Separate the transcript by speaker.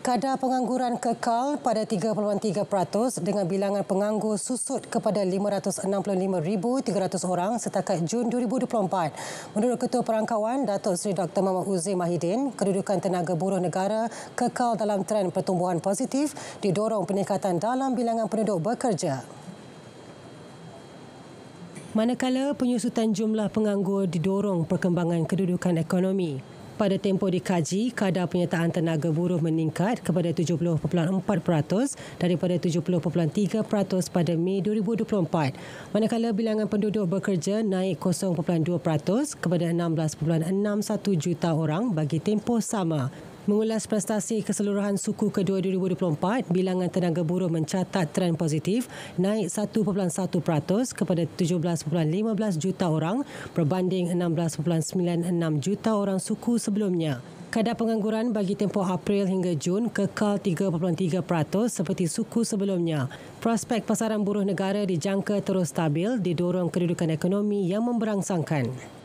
Speaker 1: Kadar pengangguran kekal pada 3.3% dengan bilangan penganggur susut kepada 565,300 orang setakat Jun 2024. Menurut Ketua Perangkawan, Datuk Seri Dr. Muhammad Uzi Mahidin, kedudukan tenaga buruh negara kekal dalam tren pertumbuhan positif didorong peningkatan dalam bilangan penduduk bekerja. Manakala penyusutan jumlah penganggur didorong perkembangan kedudukan ekonomi, pada tempoh dikaji, kadar penyertaan tenaga buruh meningkat kepada 70.4% daripada 70.3% pada Mei 2024. Manakala bilangan penduduk bekerja naik 0.2% kepada 16.61 juta orang bagi tempoh sama. Mengulas prestasi keseluruhan suku kedua 2024, bilangan tenaga buruh mencatat tren positif naik 1.1% kepada 17.15 juta orang berbanding 16.96 juta orang suku sebelumnya. Kadar pengangguran bagi tempoh April hingga Jun kekal 3.3% seperti suku sebelumnya. Prospek pasaran buruh negara dijangka terus stabil didorong kedudukan ekonomi yang memberangsangkan.